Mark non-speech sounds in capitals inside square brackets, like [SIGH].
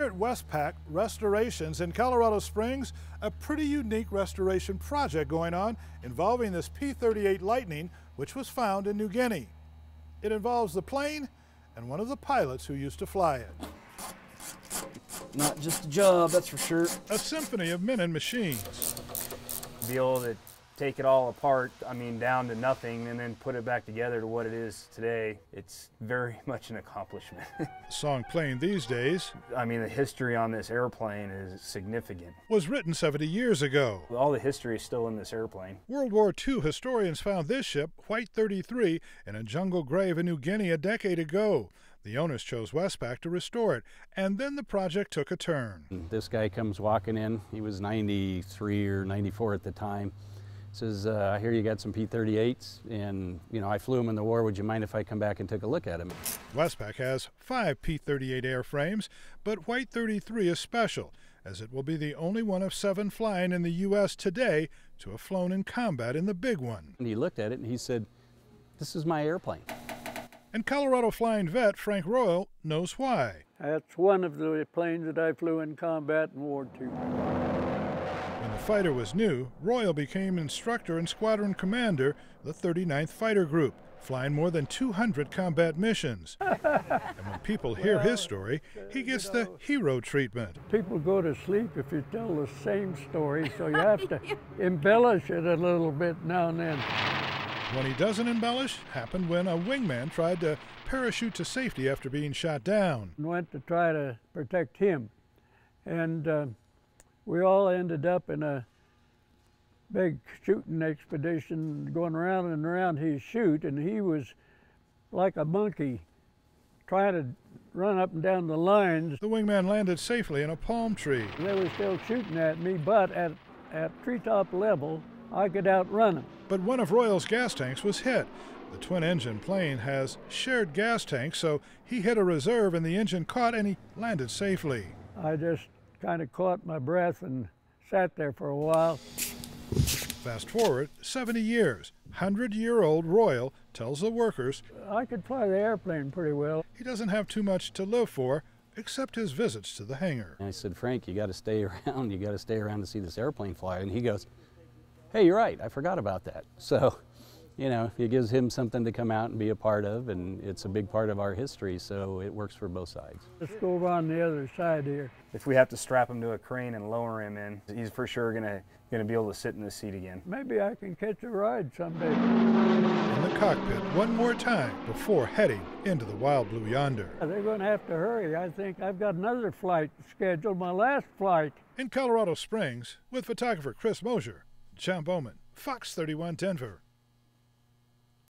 Here at Westpac Restorations in Colorado Springs, a pretty unique restoration project going on involving this P-38 Lightning, which was found in New Guinea. It involves the plane and one of the pilots who used to fly it. Not just a job, that's for sure. A symphony of men and machines. Be able to take it all apart, I mean, down to nothing, and then put it back together to what it is today, it's very [LAUGHS] much an accomplishment. [LAUGHS] song playing these days. I mean, the history on this airplane is significant. Was written 70 years ago. All the history is still in this airplane. World War II historians found this ship, White 33, in a jungle grave in New Guinea a decade ago. The owners chose Westpac to restore it, and then the project took a turn. This guy comes walking in. He was 93 or 94 at the time says, uh, I hear you got some P-38s, and you know I flew them in the war. Would you mind if I come back and took a look at them? Westpac has five P-38 airframes, but White 33 is special, as it will be the only one of seven flying in the U.S. today to have flown in combat in the big one. And he looked at it and he said, "This is my airplane." And Colorado flying vet Frank Royal knows why. That's one of the planes that I flew in combat in World War II fighter was new, Royal became instructor and squadron commander of the 39th Fighter Group, flying more than 200 combat missions. [LAUGHS] and when people hear well, his story, he gets you know, the hero treatment. People go to sleep if you tell the same story, so you [LAUGHS] have to embellish it a little bit now and then. When he doesn't embellish, happened when a wingman tried to parachute to safety after being shot down. Went to try to protect him. And uh, we all ended up in a big shooting expedition going around and around his chute, and he was like a monkey trying to run up and down the lines. The wingman landed safely in a palm tree. They were still shooting at me, but at, at treetop level, I could outrun them. But one of Royal's gas tanks was hit. The twin engine plane has shared gas tanks, so he hit a reserve and the engine caught and he landed safely. I just kind of caught my breath and sat there for a while. Fast forward 70 years. 100 year old Royal tells the workers I could fly the airplane pretty well. He doesn't have too much to live for except his visits to the hangar. And I said, Frank, you got to stay [LAUGHS] around. You got to stay around to see this airplane fly. And he goes, Hey, you're right. I forgot about that. So you know, it gives him something to come out and be a part of, and it's a big part of our history, so it works for both sides. Let's go around the other side here. If we have to strap him to a crane and lower him in, he's for sure gonna gonna be able to sit in the seat again. Maybe I can catch a ride someday. In the cockpit one more time before heading into the wild blue yonder. They're going to have to hurry. I think I've got another flight scheduled, my last flight. In Colorado Springs, with photographer Chris Mosier, Jon Bowman, Fox 31 Denver.